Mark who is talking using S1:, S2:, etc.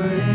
S1: Yeah.